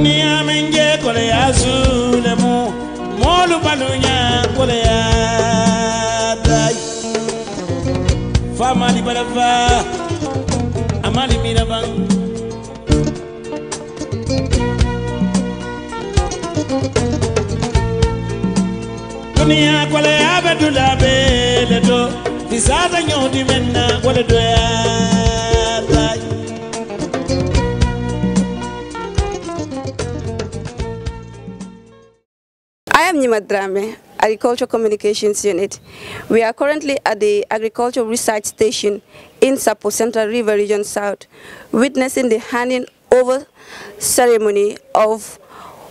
duniya min je koleya zulemu molu balunya koleya tay famali balafa amali miraban duniya koleya be dula be le do fisata nyodi menna kole do ya I am Nima Drame, Agriculture Communications Unit. We are currently at the Agricultural Research Station in Sapu Central River Region South, witnessing the handing over ceremony of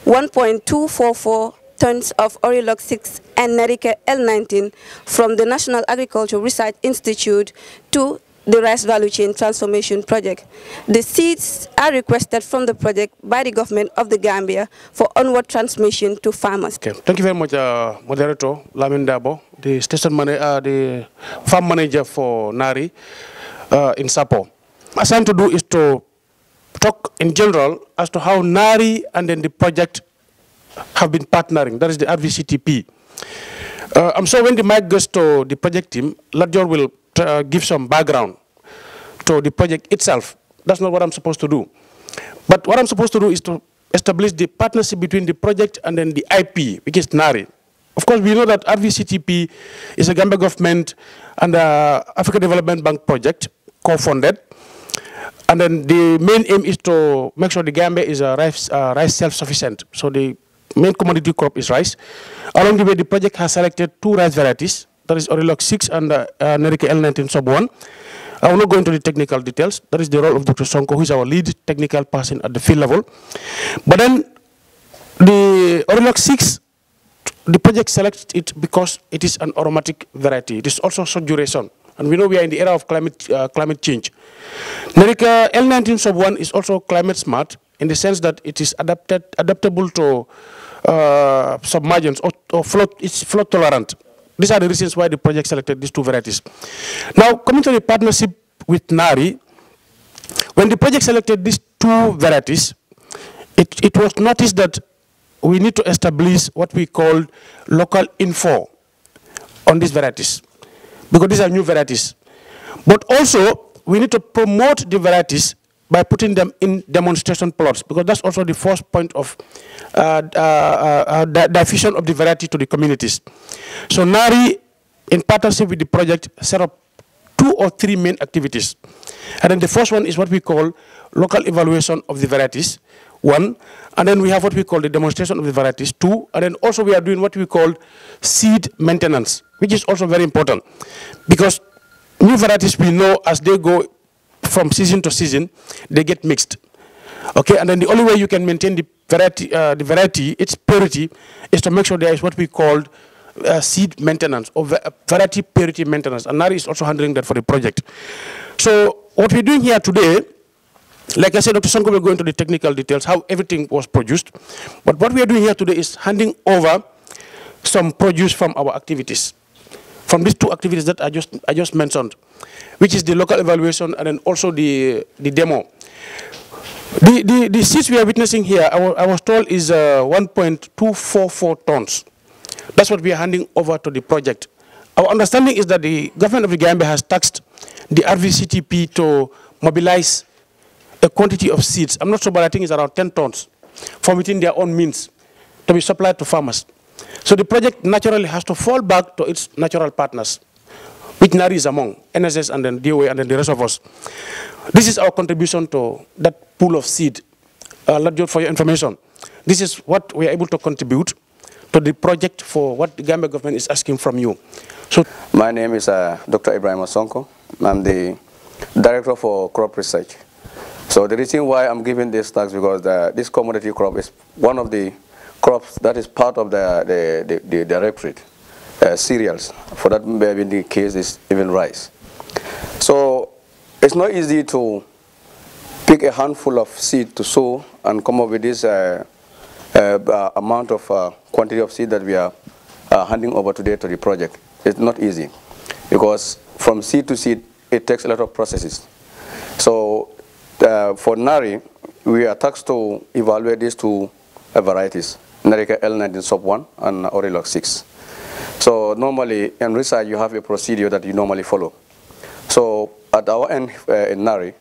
1.244 tons of Orylux 6 and Nerica L19 from the National Agricultural Research Institute to the Rice Value Chain Transformation Project. The seeds are requested from the project by the government of the Gambia for onward transmission to farmers. Okay. Thank you very much, uh, Moderator Lamin Dabo, the station man- uh, the farm manager for Nari uh, in Sapu. Assigned to do is to talk in general as to how Nari and then the project have been partnering. That is the RVCTP. Uh, I'm sure when the mic goes to the project team, Ladjor will uh, give some background to the project itself. That's not what I'm supposed to do. But what I'm supposed to do is to establish the partnership between the project and then the IP, which is NARI. Of course, we know that RVCTP is a Gambia government and uh, Africa Development Bank project, co-funded. And then the main aim is to make sure the Gambia is a rice, uh, rice self-sufficient. So the main commodity crop is rice. Along the way, the project has selected two rice varieties, that is Orylux 6 and uh, uh, Nerica L19 sub 1. I will not go into the technical details. That is the role of Dr. Sonko, who is our lead technical person at the field level. But then the Orylux 6, the project selects it because it is an aromatic variety. It is also short duration. And we know we are in the era of climate, uh, climate change. Nerica L19 sub 1 is also climate smart in the sense that it is adapted, adaptable to uh, submergence or, or flood, it's flood tolerant. These are the reasons why the project selected these two varieties. Now, coming to the partnership with NARI, when the project selected these two varieties, it, it was noticed that we need to establish what we call local info on these varieties, because these are new varieties. But also, we need to promote the varieties by putting them in demonstration plots, because that's also the first point of uh, uh, uh, di- diffusion of the variety to the communities. So NARI, in partnership with the project, set up two or three main activities. And then the first one is what we call local evaluation of the varieties, one. And then we have what we call the demonstration of the varieties, two. And then also we are doing what we call seed maintenance, which is also very important. Because new varieties we know as they go from season to season, they get mixed. Okay, and then the only way you can maintain the variety, uh, the variety, its purity, is to make sure there is what we call uh, seed maintenance or variety purity maintenance. And NARI is also handling that for the project. So what we're doing here today, like I said, Dr. Sonko will go into the technical details, how everything was produced. But what we are doing here today is handing over some produce from our activities, from these two activities that I just, I just mentioned, which is the local evaluation and then also the, the demo. The, the, the seeds we are witnessing here, I I was told is uh, 1.244 tons. That's what we are handing over to the project. Our understanding is that the government of the Gambia has taxed the RVCTP to mobilize a quantity of seeds. I'm not sure, but I think it's around 10 tons from within their own means to be supplied to farmers. So the project naturally has to fall back to its natural partners, which NARI is among, NSS and then DOA and then the rest of us. This is our contribution to that pool of seed. Uh, for your information, this is what we are able to contribute to the project for what the Gambia government is asking from you. So My name is uh, Dr. Ibrahima Sonko. I'm the director for crop research. So the reason why I'm giving this tax because the, this commodity crop is one of the crops that is part of the, the, the, the directorate, uh, cereals. For that maybe in the case is even rice. So it's not easy to pick a handful of seed to sow and come up with this uh, uh, uh, amount of uh, quantity of seed that we are uh, handing over today to the project. It's not easy because from seed to seed, it takes a lot of processes. So for NARI, we are tasked to evaluate these two varieties, Nerica L19 sub 1 and Orylux 6. So normally in research you have a procedure that you normally follow. So at our end uh, in Nari,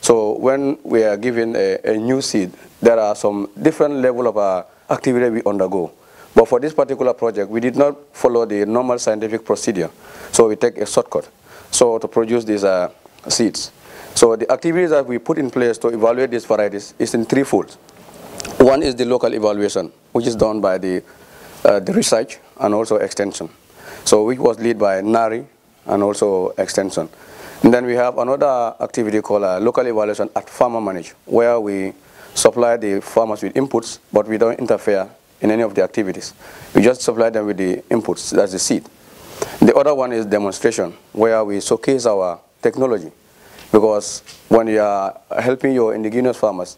so when we are given a, a new seed, there are some different level of uh, activity we undergo. But for this particular project, we did not follow the normal scientific procedure. So we take a shortcut so to produce these uh, seeds. So the activities that we put in place to evaluate these varieties is in three folds. One is the local evaluation, which is done by the, uh, the research and also extension. So which was led by NARI and also extension. And then we have another activity called uh, local evaluation at farmer manage, where we supply the farmers with inputs, but we don't interfere in any of the activities. We just supply them with the inputs, that's the seed. The other one is demonstration, where we showcase our technology. Because when you are helping your indigenous farmers,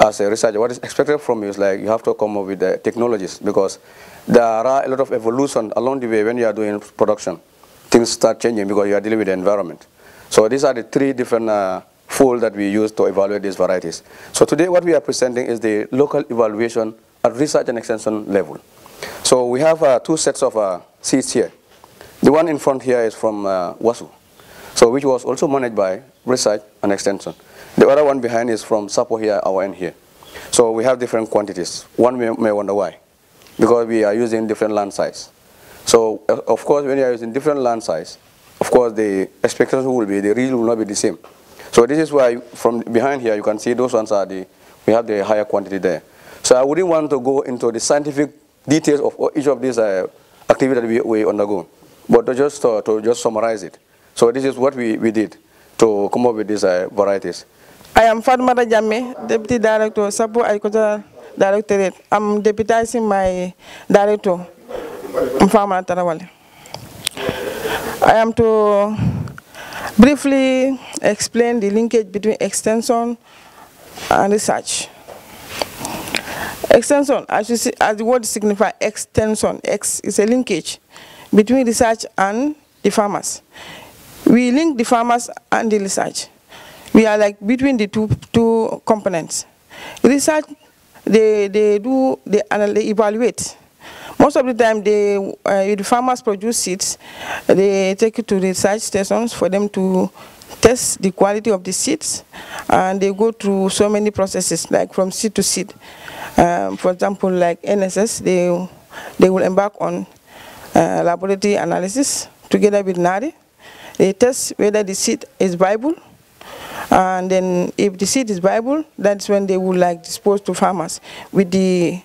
as a researcher, what is expected from you is like you have to come up with the technologies because there are a lot of evolution along the way when you are doing production. Things start changing because you are dealing with the environment. So these are the three different uh, folds that we use to evaluate these varieties. So today what we are presenting is the local evaluation at research and extension level. So we have uh, two sets of uh, seeds here. The one in front here is from uh, WASU, so which was also managed by research and extension. The other one behind is from SAPU here, our end here. So we have different quantities. One may, may wonder why, because we are using different land size. So uh, of course, when you are using different land size, of course the expectations will be, the yield will not be the same. So this is why from behind here, you can see those ones are the, we have the higher quantity there. So I wouldn't want to go into the scientific details of each of these uh, activities that we, we undergo, but to just, uh, to just summarize it. So this is what we, we did to come up with these uh, varieties. I am Fatmata Jamme, Deputy Director, Sapu Agricultural Directorate. I'm deputizing my director, Mfama Tarawale. I am to briefly explain the linkage between extension and research. Extension, as, you see, as the word signifies extension, X is a linkage between research and the farmers. We link the farmers and the research. We are like between the two, two components. Research, they, they do, they, they evaluate. Most of the time, they, uh, the farmers produce seeds, they take it to research stations for them to test the quality of the seeds, and they go through so many processes, like from seed to seed. Um, for example, like NSS, they, they will embark on uh, laboratory analysis together with NARI. They test whether the seed is viable, and then if the seed is viable, that's when they will like dispose to farmers with the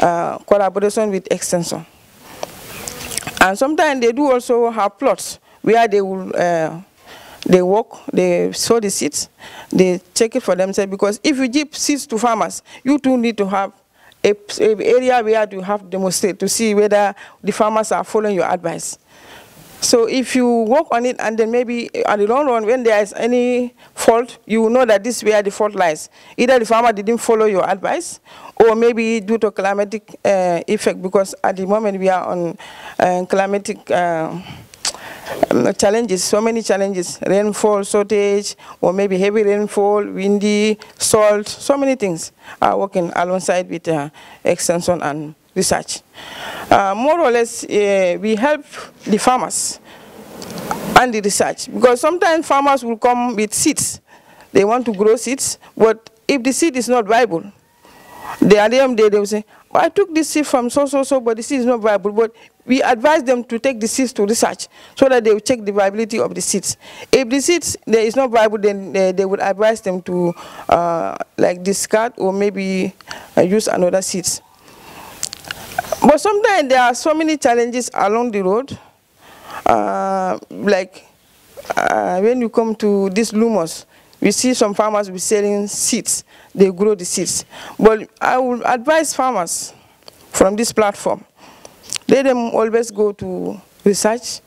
uh, collaboration with extension. And sometimes they do also have plots where they will uh, they work, they sow the seeds, they check it for themselves because if you give seeds to farmers, you too need to have a, a area where you have demonstrate to see whether the farmers are following your advice. So if you work on it and then maybe at the long run, when there is any fault, you know that this is where the fault lies. Either the farmer didn't follow your advice, or maybe due to climatic uh, effect, because at the moment we are on uh, climatic uh, challenges, so many challenges, rainfall shortage, or maybe heavy rainfall, windy, salt, so many things are working alongside with extension and research. Uh, more or less, uh, we help the farmers and the research because sometimes farmers will come with seeds. They want to grow seeds, but if the seed is not viable, they, at the end of the day, they will say, well, I took this seed from so, so, so, but the seed is not viable. But we advise them to take the seeds to research so that they will check the viability of the seeds. If the seeds there is not viable, then they, they would advise them to uh, like discard or maybe uh, use another seeds. But sometimes there are so many challenges along the road, uh, like uh, when you come to these lumos, we see some farmers be selling seeds, they grow the seeds. But I would advise farmers from this platform, let them always go to research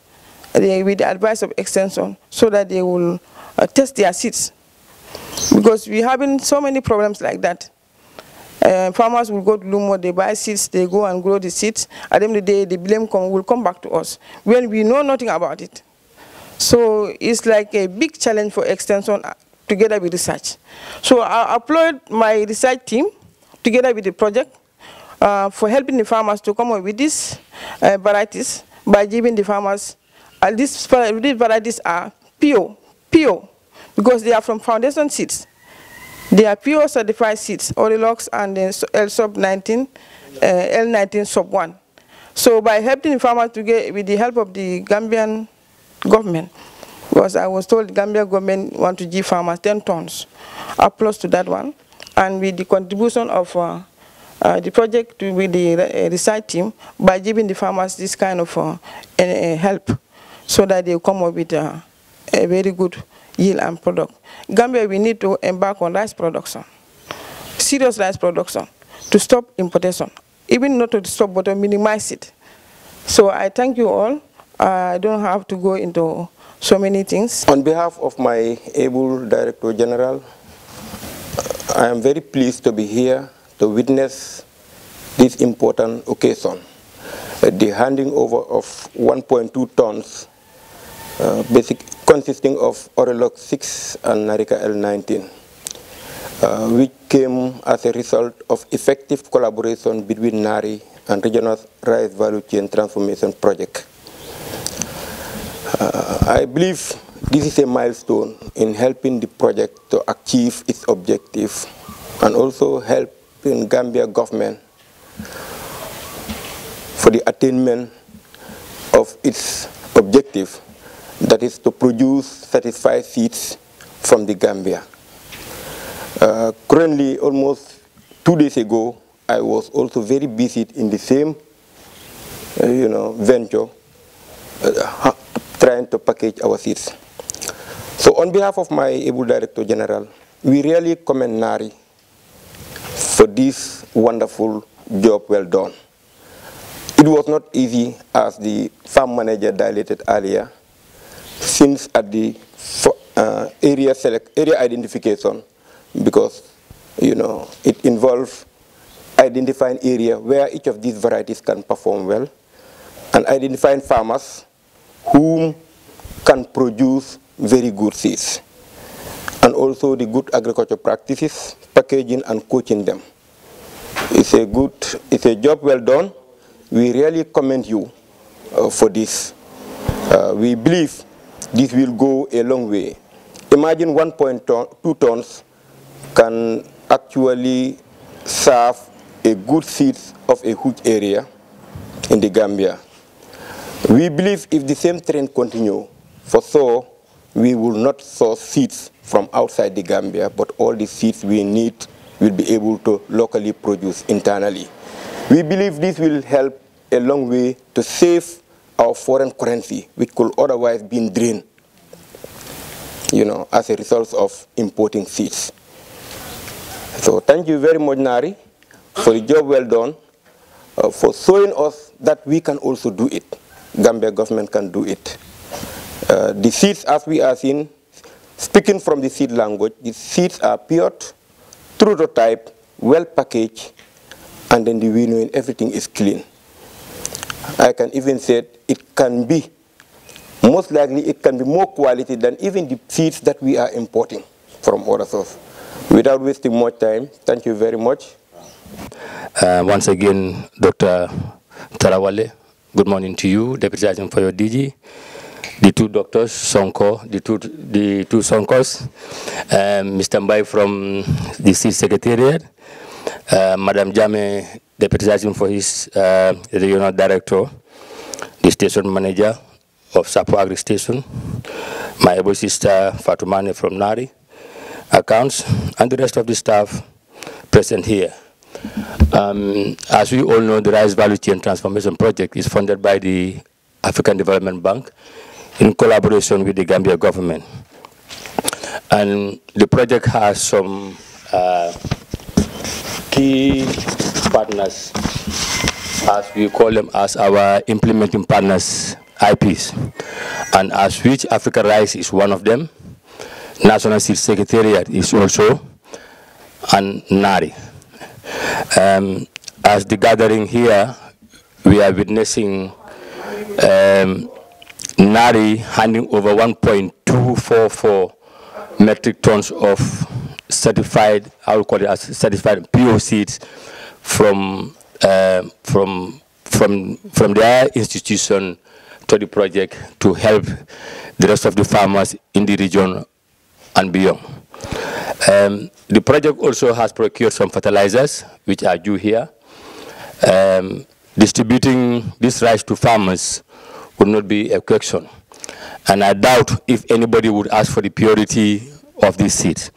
they, with the advice of extension so that they will uh, test their seeds. Because we're having so many problems like that. Uh, farmers will go to Lumo, they buy seeds, they go and grow the seeds. At the end of the day, the blame come, will come back to us when we know nothing about it. So it's like a big challenge for extension together with research. So I applaud my research team together with the project uh, for helping the farmers to come up with these uh, varieties by giving the farmers, uh, these, these varieties are pure, pure, because they are from foundation seeds. They are pure certified seeds, Orylux and L sub 19, uh, L19 sub 1. So by helping farmers to get, with the help of the Gambian government, because I was told the Gambia government want to give farmers 10 tons. Applause to that one. And with the contribution of uh, uh, the project with the uh, research team by giving the farmers this kind of uh, help so that they come up with a very good yield and product. Gambia, we need to embark on rice production, serious rice production, to stop importation, even not to stop, but to minimize it. So I thank you all. I don't have to go into so many things. On behalf of my able Director General, I am very pleased to be here to witness this important occasion, the handing over of 1.2 tons, uh, basic, consisting of Orylux 6 and Nerica L19, uh, which came as a result of effective collaboration between NARI and Regional Rice Value Chain Transformation Project. Uh, I believe this is a milestone in helping the project to achieve its objective and also helping Gambia government for the attainment of its objective, that is to produce satisfied seeds from the Gambia. Uh, currently, almost two days ago, I was also very busy in the same, uh, you know, venture, uh, trying to package our seeds. So on behalf of my able Director General, we really commend NARI for this wonderful job well done. It was not easy, as the farm manager dilated earlier, since at the uh, area select area identification, because you know it involves identifying area where each of these varieties can perform well, and identifying farmers whom can produce very good seeds, and also the good agriculture practices, packaging and coaching them. It's a good, it's a job well done. We really commend you uh, for this. Uh, we believe this will go a long way. Imagine 1.2 tons can actually serve a good seed of a huge area in the Gambia. We believe if the same trend continue, for so we will not source seeds from outside the Gambia, but all the seeds we need will be able to locally produce internally. We believe this will help a long way to save our foreign currency, which could otherwise be drained, you know, as a result of importing seeds. So thank you very much, Nari, for the job well done, uh, for showing us that we can also do it. Gambia government can do it. Uh, the seeds, as we are seeing, speaking from the seed language, the seeds are pure, prototype, well packaged, and then the winnowing, everything is clean. I can even say it can be, most likely it can be more quality than even the seeds that we are importing from other sources. Without wasting more time, thank you very much. Uh, once again, Dr. Tarawale, good morning to you, Deputy Sergeant for your DG the two doctors, Sonko, the two, the two Sonkos, um, Mr. Mbai from the State Secretariat, uh, Madam Jamme, Deputy Sergeant for his uh, regional director, the station manager of Sapu Agri Station, my able sister Fatumane from Nari, accounts, and the rest of the staff present here. Um, as we all know, the Rice Value Chain Transformation Project is funded by the African Development Bank in collaboration with the Gambia government. And the project has some uh, key partners, as we call them as our implementing partners, IPs. And as which Africa Rice is one of them, National Secretariat is also, and NARI. Um, as the gathering here, we are witnessing um, Nari handing over 1.244 metric tons of certified, I will call it as certified PO seeds from, uh, from, from, from their institution to the project to help the rest of the farmers in the region and beyond. Um, the project also has procured some fertilizers, which are due here. Um, distributing this rice to farmers would not be a question. And I doubt if anybody would ask for the purity of these seeds.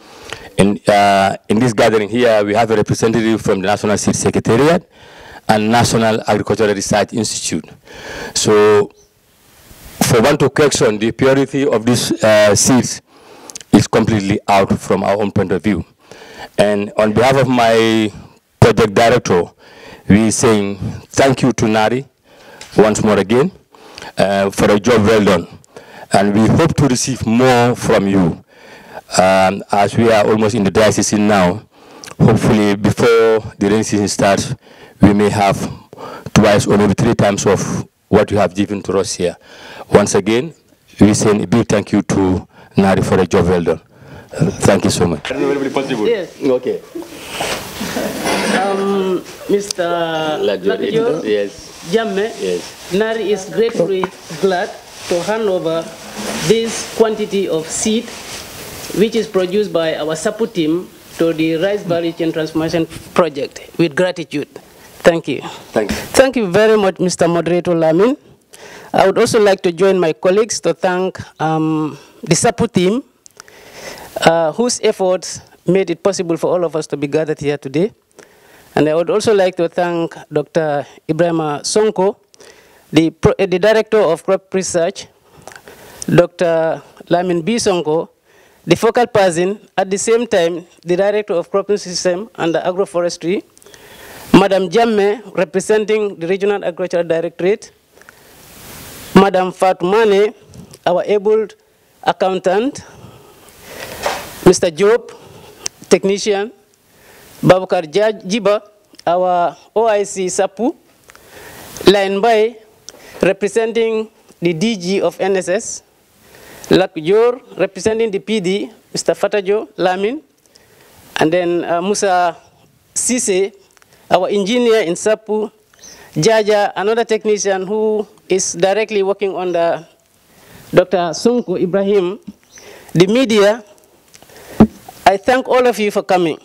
In, uh, in this gathering here, we have a representative from the National Seed Secretariat and National Agricultural Research Institute. So for one to question the purity of these uh, seeds is completely out from our own point of view. And on behalf of my project director, we saying thank you to Nari once more again uh, for a job well done. And we hope to receive more from you. Um, as we are almost in the dry season now, hopefully before the rainy season starts, we may have twice or maybe three times of what you have given to us here. Once again, we send a big thank you to Nari for a job well done. Uh, thank you so much. Yes. Okay. Um, Mr. Lakajor Yes. Jamme, Yes. Nari is gratefully glad to hand over this quantity of seed which is produced by our SAPU team to the Rice Value Chain Transformation Project with gratitude. Thank you. Thank you. Thank you very much, Mr. Moderator Lamin. I would also like to join my colleagues to thank um, the SAPU team uh, whose efforts made it possible for all of us to be gathered here today. And I would also like to thank Dr. Ibrahima Sonko, the, pro, the Director of Crop Research, Dr. Lamin B. Sonko, the focal person, at the same time, the Director of Cropping System and Agroforestry, Madam Jamme, representing the Regional Agricultural Directorate, Madam Fatumane, our able accountant, Mr. Job, technician, Babakar Jiba, our OIC SAPU, Line Bay, representing the DG of NSS, Lakjor, representing the PD, Mr. Fatajo Lamin, and then uh, Musa Sise, our engineer in SAPU, Jaja, another technician who is directly working under Dr. Sonko Ibrahim, the media, I thank all of you for coming.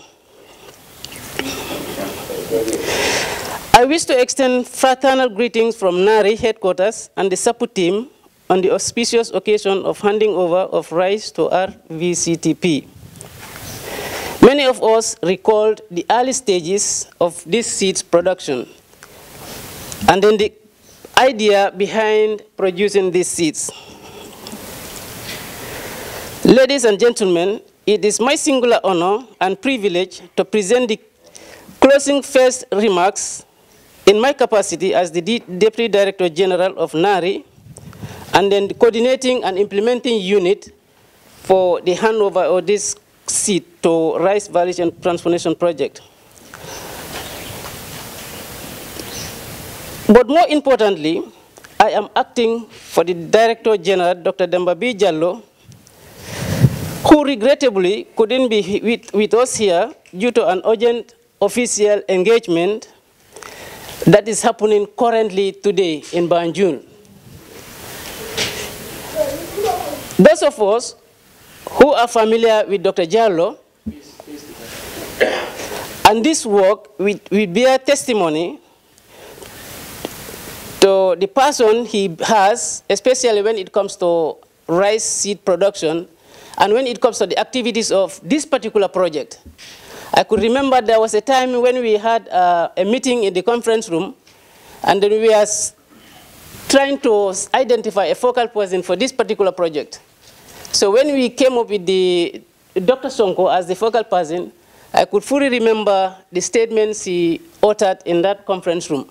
I wish to extend fraternal greetings from NARI headquarters and the SAPU team on the auspicious occasion of handing over of rice to RVCTP. Many of us recalled the early stages of this seeds production and then the idea behind producing these seeds. Ladies and gentlemen, it is my singular honor and privilege to present the closing first remarks in my capacity as the Deputy Director General of NARI and then the coordinating and implementing unit for the handover of this seat to Rice Value and Transformation Project. But more importantly, I am acting for the Director General, Dr. Demba B. Jallow, who regrettably couldn't be with, with us here due to an urgent official engagement that is happening currently today in Banjul. Those of us who are familiar with Dr. Jallow and this work, we bear testimony to the person he has, especially when it comes to rice seed production, and when it comes to the activities of this particular project. I could remember there was a time when we had uh, a meeting in the conference room, and then we were trying to identify a focal person for this particular project. So when we came up with the Dr. Sonko as the focal person, I could fully remember the statements he uttered in that conference room,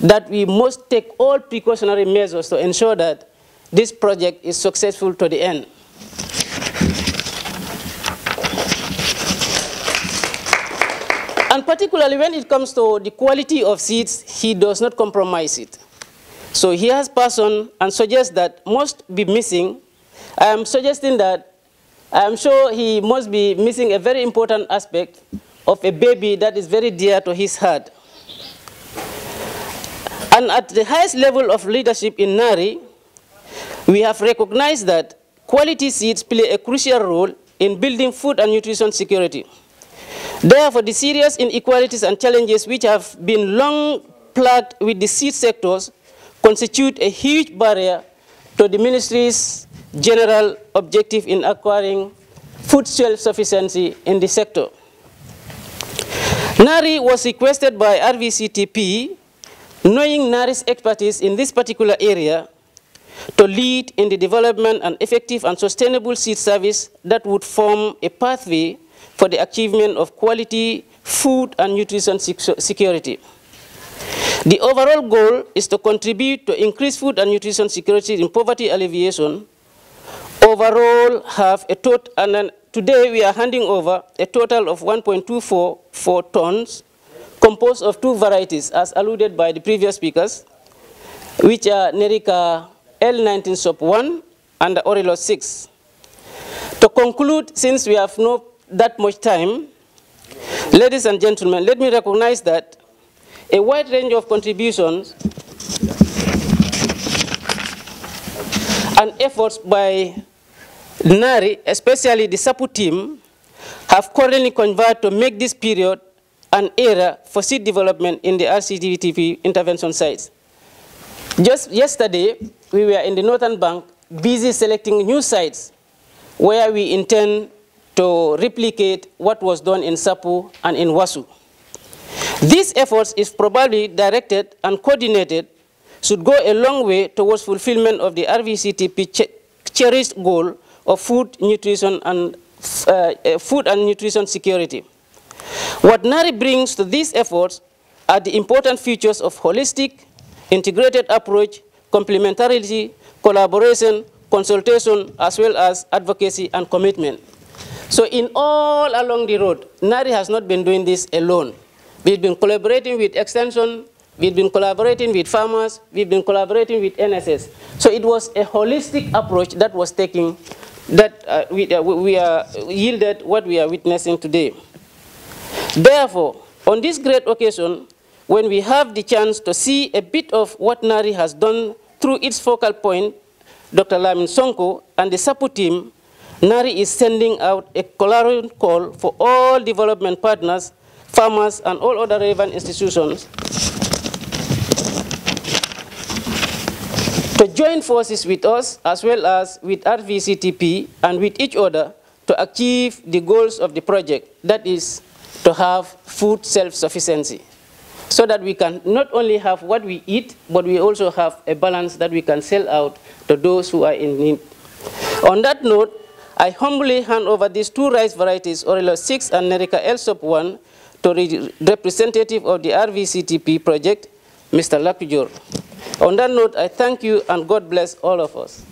that we must take all precautionary measures to ensure that this project is successful to the end. And particularly when it comes to the quality of seeds, he does not compromise it. So he has person and suggests that must be missing. I am suggesting that I'm sure he must be missing a very important aspect of a baby that is very dear to his heart. And at the highest level of leadership in Nari, we have recognized that quality seeds play a crucial role in building food and nutrition security. Therefore, the serious inequalities and challenges which have been long plagued with the seed sectors constitute a huge barrier to the ministry's general objective in acquiring food self-sufficiency in the sector. NARI was requested by RVCTP, knowing NARI's expertise in this particular area, to lead in the development and effective and sustainable seed service that would form a pathway for the achievement of quality food and nutrition security. The overall goal is to contribute to increased food and nutrition security in poverty alleviation. Overall, have a total, and then today we are handing over a total of 1.244 tons, composed of two varieties, as alluded by the previous speakers, which are Nerica L19 SOP 1 and the Orylux 6. To conclude, since we have not that much time, ladies and gentlemen, let me recognize that a wide range of contributions and efforts by NARI, especially the SAPU team, have currently converged to make this period an era for seed development in the RCTV intervention sites. Just yesterday, we were in the Northern Bank busy selecting new sites where we intend to replicate what was done in Sapu and in Wasu. These efforts, if probably directed and coordinated, should go a long way towards fulfillment of the RVCTP cherished goal of food, nutrition, and uh, uh, food and nutrition security. What NARI brings to these efforts are the important features of holistic, integrated approach, complementarity, collaboration, consultation, as well as advocacy and commitment. So in all along the road, NARI has not been doing this alone. We've been collaborating with Extension, we've been collaborating with farmers, we've been collaborating with NSS. So it was a holistic approach that was taking, that uh, we, uh, we are yielded what we are witnessing today. Therefore, on this great occasion, when we have the chance to see a bit of what NARI has done through its focal point, Dr. Lamin Sonko and the SAPU team, NARI is sending out a clarion call for all development partners farmers, and all other relevant institutions to join forces with us as well as with RVCTP and with each other to achieve the goals of the project, that is to have food self-sufficiency, so that we can not only have what we eat, but we also have a balance that we can sell out to those who are in need. On that note, I humbly hand over these two rice varieties, Orylux 6 and Nerica Elsop 1, to the representative of the RVCTP project, Mr. Lakujor. On that note, I thank you and God bless all of us.